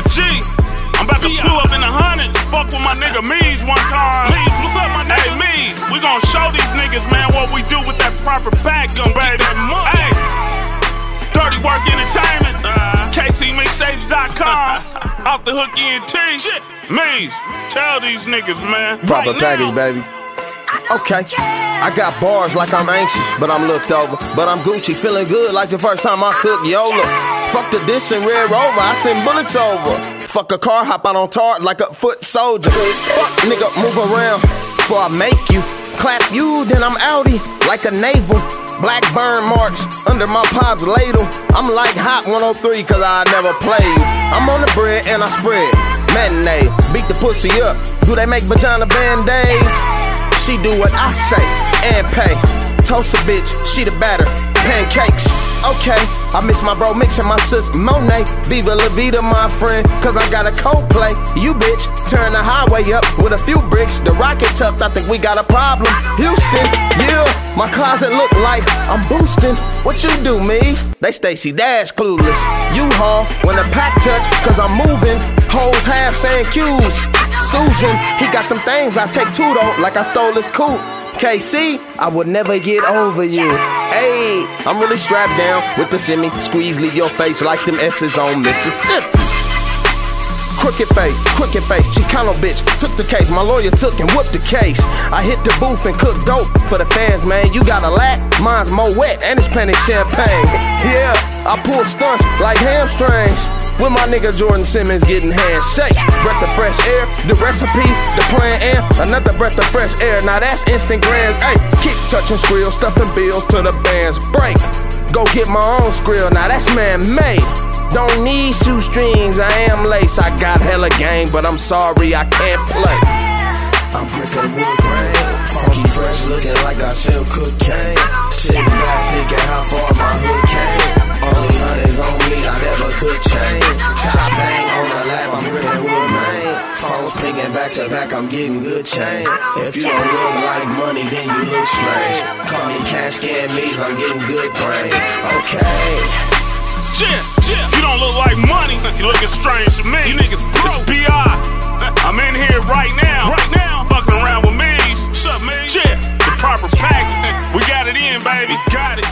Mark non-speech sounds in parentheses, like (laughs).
B.I.G. I'm about to pull up in a hundred. Fuck with my nigga Meez one time. Meez, what's up, my nigga? Hey, Meez, we gon' show these niggas, man, what we do with that proper package, baby. Hey, Dirty Work Entertainment, uh, KCMixtapes.com, (laughs) off the hook ENT. Shit, Meez, tell these niggas, man. Proper right package, baby. Okay. I got bars like I'm anxious, but I'm looked over. But I'm Gucci, feeling good like the first time I cooked YOLO. Fuck the dish and Red Rover, I send bullets over. Fuck a car, hop out on tart like a foot soldier. Fuck nigga, move around before I make you. Clap you, then I'm outie like a naval. Black burn marks under my pop's ladle. I'm like Hot 103 cause I never play. I'm on the bread and I spread. Matinee, beat the pussy up. Do they make vagina band-aids? She do what I say and pay. Toast a bitch, she the batter. Okay, I miss my bro mixing my sis Monet. Viva la vida, my friend, cause I got a Coldplay. You bitch, turn the highway up with a few bricks. The rocket tucked, I think we got a problem. Houston, yeah, my closet look like I'm boosting. What you do, me? They Stacey Dash clueless. You haul when the pack touch, cause I'm moving. Hoes half saying cues. Susan, he got them things I take two though, like I stole his coupe. KC, I would never get over you. Hey, I'm really strapped down with the semi. Squeeze, leave your face like them S's on Mississippi. Crooked face, crooked face, Chicano bitch took the case. My lawyer took and whooped the case. I hit the booth and cooked dope for the fans, man. You got a lack, mine's more wet and it's plenty champagne. Yeah, I pull stunts like hamstrings. With my nigga Jordan Simmons getting handshakes. Breath of fresh air, the recipe, the plan, and another breath of fresh air. Now that's instant grand. Hey, keep touching skrill, stuffing bills to the bands break. Go get my own skrill, now that's man made. Don't need shoestrings, I am lace. I got hella game, but I'm sorry I can't play. I'm gripping wood grain, funky fresh, looking like I sell cocaine. Sitting could. Chop bang on the lap, I'm gripping wood grain. Phones pinging back to back, I'm getting good change. If you don't look like money, then you look strange. Call me cash scan me, I'm getting good brain. Okay. Shit, shit. You don't look like money. You looking strange to me. You niggas broke. It's B.I. I'm in here right now. Right now. Fucking around with me. What's up, man? Shit. The proper pack. We got it in, baby. Got it.